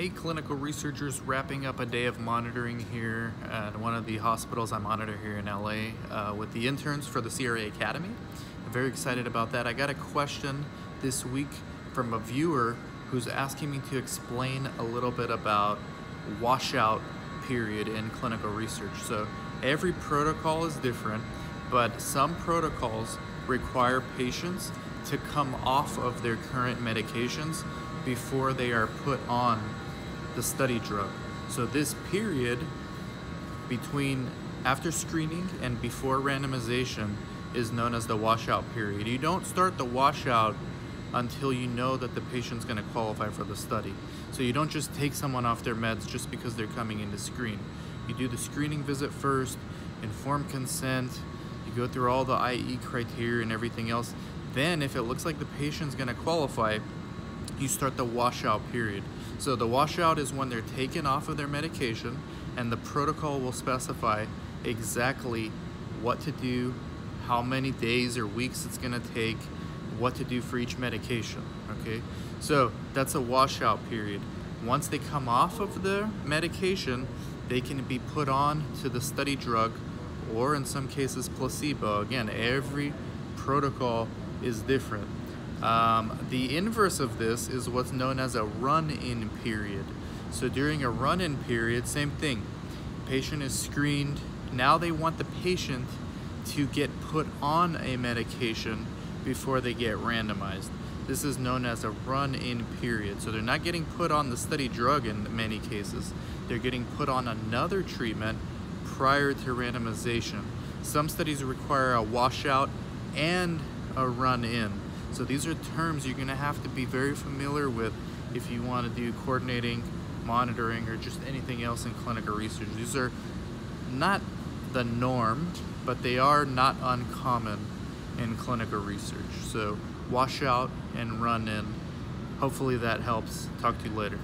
Hey clinical researchers, wrapping up a day of monitoring here at one of the hospitals I monitor here in LA uh, with the interns for the CRA Academy. I'm very excited about that. I got a question this week from a viewer who's asking me to explain a little bit about washout period in clinical research. So every protocol is different, but some protocols require patients to come off of their current medications before they are put on the study drug. So this period between after screening and before randomization is known as the washout period. You don't start the washout until you know that the patient's going to qualify for the study. So you don't just take someone off their meds just because they're coming in to screen. You do the screening visit first, inform consent, you go through all the IE criteria and everything else. Then if it looks like the patient's going to qualify, you start the washout period. So the washout is when they're taken off of their medication and the protocol will specify exactly what to do, how many days or weeks it's gonna take, what to do for each medication, okay? So that's a washout period. Once they come off of the medication, they can be put on to the study drug or in some cases placebo. Again, every protocol is different. Um, the inverse of this is what's known as a run-in period. So during a run-in period, same thing. Patient is screened. Now they want the patient to get put on a medication before they get randomized. This is known as a run-in period. So they're not getting put on the study drug in many cases. They're getting put on another treatment prior to randomization. Some studies require a washout and a run-in. So these are terms you're gonna have to be very familiar with if you wanna do coordinating, monitoring, or just anything else in clinical research. These are not the norm, but they are not uncommon in clinical research. So washout and run in. Hopefully that helps. Talk to you later.